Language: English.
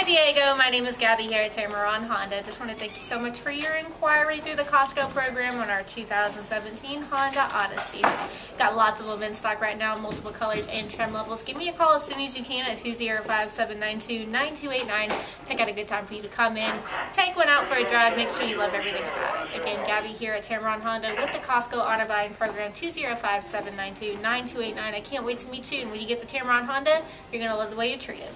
Hi Diego, my name is Gabby here at Tameron Honda. Just want to thank you so much for your inquiry through the Costco program on our 2017 Honda Odyssey. Got lots of them in stock right now, multiple colors and trim levels. Give me a call as soon as you can at 205-792-9289. Pick out a good time for you to come in, take one out for a drive, make sure you love everything about it. Again, Gabby here at Tameron Honda with the Costco Auto Buying Program 205-792-9289. I can't wait to meet you and when you get the Tameron Honda, you're going to love the way you're treated.